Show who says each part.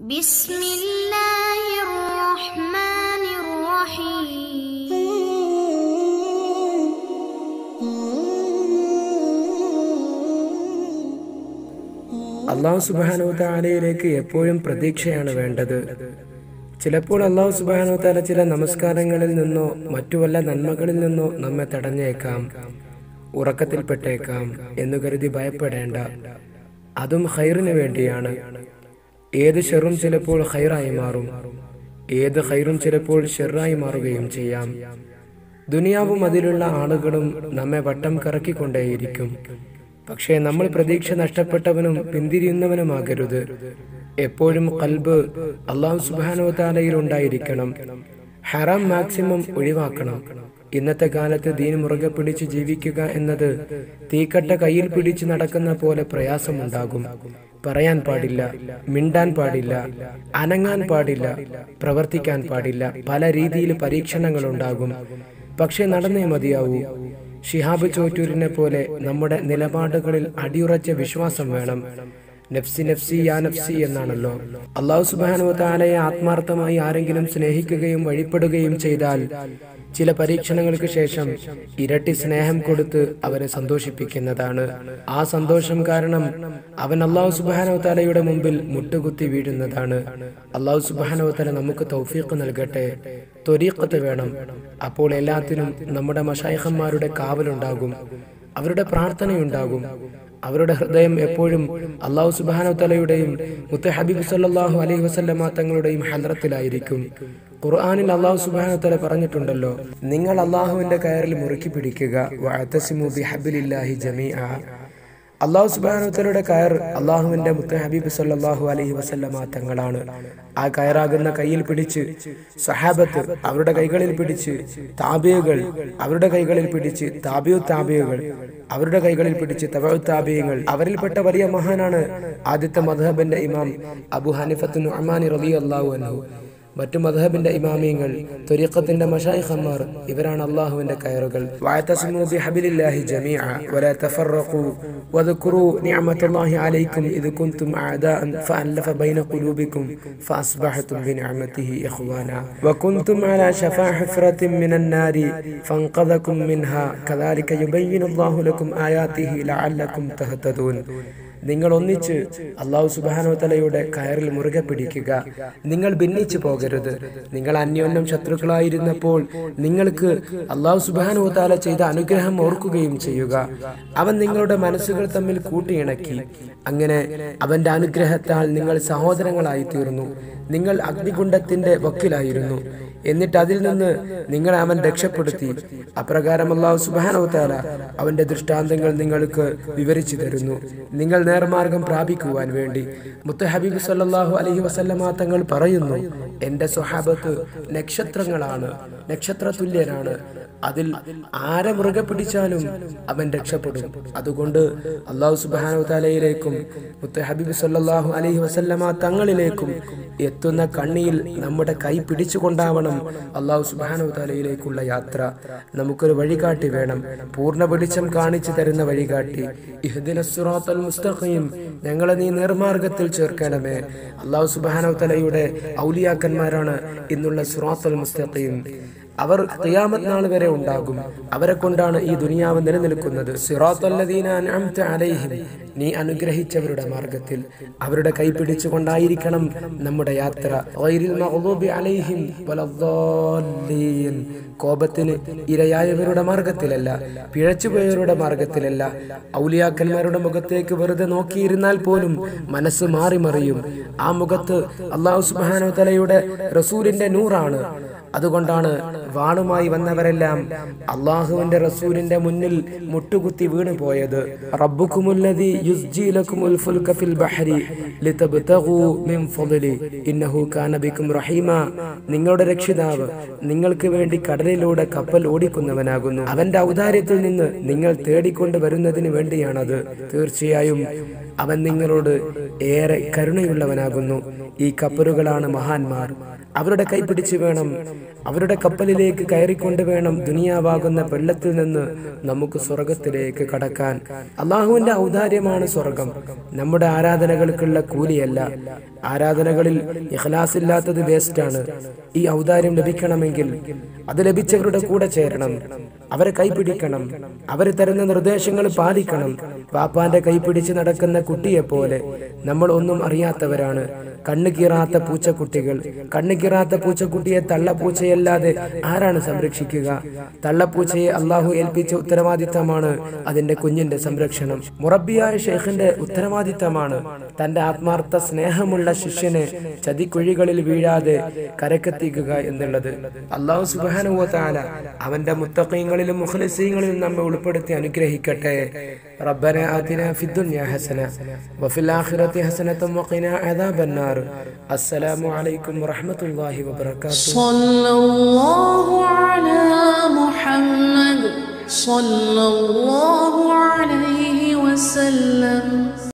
Speaker 1: بسم الله الرحمن الرحيم
Speaker 2: അള്ളാഹു സുബാനോ താലയിലേക്ക് എപ്പോഴും പ്രതീക്ഷയാണ് വേണ്ടത് ചിലപ്പോൾ അള്ളാഹു സുബാനോ താല ചില നമസ്കാരങ്ങളിൽ നിന്നോ മറ്റു വല്ല നന്മകളിൽ നിന്നോ നമ്മെ തടഞ്ഞേക്കാം ഉറക്കത്തിൽപ്പെട്ടേക്കാം എന്നു കരുതി ഭയപ്പെടേണ്ട അതും ഹൈറിന് വേണ്ടിയാണ് ഏത് ഷെറും ചിലപ്പോൾ ഹൈറായി മാറും. ഏത് ഹൈറും ചിലപ്പോൾ ഷെറായി മാറുകയും ചെയ്യാം. ദുനിയാവും അതിലുള്ള ആളുകളും നമ്മെ വട്ടം കറക്കിക്കൊണ്ടേയിരിക്കും. പക്ഷേ നമ്മൾ പ്രതീക്ഷ നഷ്ടപ്പെട്ടവനും പിന്തിരിയുന്നവനുമാകരുത്. എപ്പോഴും കൽബ് അള്ളാഹു സുബാനോ താലയിൽ ഉണ്ടായിരിക്കണം. ഹറാം മാക്സിമം ഒഴിവാക്കണം. ഇന്നത്തെ കാലത്ത് ദീൻ മുറുകെ പിടിച്ച് ജീവിക്കുക എന്നത് തീക്കട്ട കയ്യിൽ പിടിച്ച് നടക്കുന്ന പോലെ പ്രയാസമുണ്ടാകും. പറയാൻ പാടില്ല മിണ്ടാൻ പാടില്ല അനങ്ങാൻ പാടില്ല പ്രവർത്തിക്കാൻ പാടില്ല പല രീതിയിൽ പരീക്ഷണങ്ങൾ ഉണ്ടാകും പക്ഷെ നടന്നേ മതിയാവൂ. ഷിഹാബ് ചോറ്റൂരിനെ പോലെ നമ്മുടെ നിലപാടുകളിൽ അടിയുറച്ച വിശ്വാസം വേണം. നഫ്സി നഫ്സി യാ നഫ്സി എന്നാണല്ലോ. അള്ളാഹു സുബാനു താലയെ ആത്മാർത്ഥമായി ആരെങ്കിലും സ്നേഹിക്കുകയും വഴിപ്പെടുകയും ചെയ്താൽ ചില പരീക്ഷണങ്ങൾക്ക് ശേഷം ഇരട്ടി സ്നേഹം കൊടുത്ത് അവരെ സന്തോഷിപ്പിക്കുന്നതാണ്. ആ സന്തോഷം കാരണം അവൻ അള്ളാഹു സുബാനോ താലയുടെ മുമ്പിൽ മുട്ടുകുത്തി വീഴുന്നതാണ്. അള്ളാഹു സുബാനോ താല നമുക്ക് തൗഫീഖ് നൽകട്ടെ ത്വരീക്കത്ത് വേണം. അപ്പോൾ എല്ലാത്തിനും നമ്മുടെ മഷായഹന്മാരുടെ കാവലുണ്ടാകും. അവരുടെ പ്രാർത്ഥനയുണ്ടാകും. അവരുടെ ഹൃദയം എപ്പോഴും അള്ളാഹു സുബാനോ തലയുടെയും മുത്ത ഹബീബ് സല്ലാഹു അലൈഹി വസല്ലമ തങ്ങളുടെയും ഹദ്രത്തിലായിരിക്കും ഖുർആാനിൽ അള്ളാഹു സുബാനോ തല പറഞ്ഞിട്ടുണ്ടല്ലോ നിങ്ങൾ അള്ളാഹുവിന്റെ കയറിൽ മുറുക്കി പിടിക്കുക അള്ളാഹു സുബാനുത്തലയുടെ കയർ അള്ളാഹുവിന്റെ മുത്ത ഹബീബ് സല്ലാഹു അലഹി വസല്ലമ തങ്ങളാണ്. ആ കയറാകുന്ന കയ്യിൽ പിടിച്ച് സഹാബത്ത് അവരുടെ കൈകളിൽ പിടിച്ച് താബിയകൾ അവരുടെ കൈകളിൽ പിടിച്ച് താബിയു താബിയകൾ അവരുടെ കൈകളിൽ പിടിച്ച് തവഴു താബിയങ്ങൾ അവരിൽപ്പെട്ട വലിയ മഹാനാണ് ആദ്യത്തെ മധബന്റെ ഇമാം അബു ഹനിഫത്തു അമാനി റളിയല്ലാഹു അള്ളാഹു അൻഹു. മറ്റു മധഹബിന്റെ ഇമാമിയങ്ങൾ ത്വരീഖത്തിന്റെ മഷായിഖന്മാർ ഇവരാണ് അള്ളാഹുവിന്റെ കയറുകൾ വഅതസിമു ബിഹബ്ലില്ലാഹി ജമീഅ വലാ തഫറഖു വദ്കുറു നിഅമത്തുല്ലാഹി അലൈക്കും ഇദ് കുൻതും അഅദാഅൻ ഫഅലഫ ബൈന ഖുലൂബിക്കും ഫഅസ്ബഹതും ബിനിഅമതിഹി ഇഖ്വാന വകുൻതും അലാ ശഫാ ഹുഫ്റത്തിൻ മിനൻ നാരി ഫൻഖദകും മിൻഹാ കദാലിക യുബയ്യിനുല്ലാഹു ലക്കും ആയാതിഹി ലഅല്ലക്കും തഹ്തദൂൻ നിങ്ങൾ ഒന്നിച്ച് അള്ളാഹു സുബാനോ തലയുടെ കയറിൽ മുറുകെ പിടിക്കുക. നിങ്ങൾ ഭിന്നിച്ചു പോകരുത്. നിങ്ങൾ അന്യോന്യം ശത്രുക്കളായിരുന്നപ്പോൾ നിങ്ങൾക്ക് അള്ളാഹു സുബാനോ താല ചെയ്ത അനുഗ്രഹം ഓർക്കുകയും ചെയ്യുക. അവൻ നിങ്ങളുടെ മനസ്സുകൾ തമ്മിൽ കൂട്ടിയിണക്കി. അങ്ങനെ അവന്റെ അനുഗ്രഹത്താൽ നിങ്ങൾ സഹോദരങ്ങളായി തീർന്നു നിങ്ങൾ അഗ്നികുണ്ഡത്തിന്റെ വക്കിലായിരുന്നു. എന്നിട്ട് അതിൽ നിന്ന് നിങ്ങൾ അവൻ രക്ഷപ്പെടുത്തി. അപ്രകാരം അള്ളാഹു സുബാനോ താല അവന്റെ ദൃഷ്ടാന്തങ്ങൾ നിങ്ങൾക്ക് വിവരിച്ചു തരുന്നു. നിങ്ങൾ നേർമാർഗം പ്രാപിക്കുവാൻ വേണ്ടി മുത്ത ഹബീബ് സല്ലാഹു അലഹി വസല്ലമ തങ്ങൾ പറയുന്നു എന്റെ സ്വഹാബത്ത് നക്ഷത്രങ്ങളാണ് നക്ഷത്ര തുല്യരാണ് അതിൽ ആരെ മുറുകെ പിടിച്ചാലും അവൻ രക്ഷപ്പെടും. അതുകൊണ്ട് അള്ളാഹു സുബാനു താലയിലേക്കും ഹബീബ് സല്ലാഹു അലഹി വസല്ലമ തങ്ങളിലേക്കും എത്തുന്ന കണ്ണിയിൽ നമ്മുടെ കൈ പിടിച്ചുകൊണ്ടാവണം അള്ളാഹു സുബാനു യാത്ര. നമുക്കൊരു വഴികാട്ടി വേണം. പൂർണ വെളിച്ചം കാണിച്ചു തരുന്ന വഴികാട്ടി. ഇഹ്ദിന മുസ്തഖയും മുസ്തഖീം. ഞങ്ങളെ നീ നേർമാർഗത്തിൽ ചേർക്കണമേ. അള്ളാഹു സുബാനു ഔലിയാക്കന്മാരാണ് ഇന്നുള്ള സുറാത്തൽ മുസ്തഖീം. അവർ ഖിയാമത്ത് നാൾ വരെ ഉണ്ടാകും. അവരെ കൊണ്ടാണ് ഈ ദുനിയാവ് നിലനിൽക്കുന്നത്. നീ അനുഗ്രഹിച്ചവരുടെ മാർഗത്തിൽ. അവരുടെ കൈ പിടിച്ചുകൊണ്ടായിരിക്കണം നമ്മുടെ യാത്ര. കോപത്തിന് ഇരയായവരുടെ മാർഗത്തിലല്ല പിഴച്ചുപോയവരുടെ മാർഗത്തിലല്ല. ഔലിയാക്കന്മാരുടെ മുഖത്തേക്ക് വെറുതെ നോക്കിയിരുന്നാൽ പോലും മനസ്സ് മാറി മറിയും ആ മുഖത്ത് അള്ളാഹു സുബാനോ തലയുടെ റസൂലിന്റെ നൂറാണ്. അതുകൊണ്ടാണ് വാണുമായി വന്നവരെല്ലാം അള്ളാഹുവിന്റെ റസൂലിന്റെ മുന്നിൽ മുട്ടുകുത്തി വീണു പോയത് നിങ്ങളുടെ രക്ഷിതാവ് നിങ്ങൾക്ക് വേണ്ടി കടലിലൂടെ കപ്പൽ ഓടിക്കുന്നവനാകുന്നു. അവന്റെ ഔദാര്യത്തിൽ നിന്ന് നിങ്ങൾ തേടിക്കൊണ്ട് വരുന്നതിന് വേണ്ടിയാണത്. തീർച്ചയായും അവൻ നിങ്ങളോട് ഏറെ കരുണയുള്ളവനാകുന്നു. ഈ കപ്പലുകളാണ് മഹാന്മാർ. അവരുടെ കൈപിടിച്ച് വേണം അവരുടെ കപ്പലിലേക്ക് കയറിക്കൊണ്ട് വേണം ദുനിയാവാകുന്ന വെള്ളത്തിൽ നിന്ന് നമുക്ക് സ്വർഗത്തിലേക്ക് കടക്കാൻ. അള്ളാഹുവിന്റെ ഔദാര്യമാണ് സ്വർഗം നമ്മുടെ ആരാധനകൾക്കുള്ള കൂലിയല്ല. ആരാധനകളിൽ ഇഖ്ലാസ് ഇല്ലാത്തത് വേസ്റ്റാണ് ഈ ഔദാര്യം ലഭിക്കണമെങ്കിൽ അത് ലഭിച്ചവരുടെ കൂടെ ചേരണം. അവരെ കൈപിടിക്കണം. അവർ തരുന്ന നിർദ്ദേശങ്ങൾ പാലിക്കണം. പാപ്പാന്റെ കൈപിടിച്ച് നടക്കുന്ന കുട്ടിയെ പോലെ. നമ്മൾ ഒന്നും അറിയാത്തവരാണ്. കണ്ണു കീറാത്ത പൂച്ചക്കുട്ടികൾ. കണ്ണു കീറാത്ത പൂച്ചക്കുട്ടിയെ തള്ളപ്പൂച്ചയല്ലാതെ ആരാണ് സംരക്ഷിക്കുക? തള്ളപ്പൂച്ചയെ അള്ളാഹു ഏൽപ്പിച്ച ഉത്തരവാദിത്തമാണ് അതിന്റെ കുഞ്ഞിന്റെ സംരക്ഷണം. മുറബിയായ ഷെയ്ഖിന്റെ ഉത്തരവാദിത്തമാണ് തന്റെ ആത്മാർത്ഥ സ്നേഹമുള്ള ശിഷ്യനെ ചതിക്കുഴികളിൽ വീഴാതെ കരക്കെത്തിക്കുക എന്നുള്ളത്. അള്ളാഹു സുബാനുവത്താല അവന്റെ മുത്തക്കയങ്ങളിലും മുഖലസീങ്ങളിലും നമ്മെ ഉൾപ്പെടുത്തി അനുഗ്രഹിക്കട്ടെ റബ്ബന ആതിന ഫിദ്ദുനിയ ഹസന വഫിൽ ആഖിറതി ഹസനത്തും വഖിന അദാബന്നാർ അസ്സലാമു അലൈക്കും വറഹ്മത്തുള്ളാഹി വബറകാതുഹു
Speaker 3: صلى الله على محمد صلى الله عليه وسلم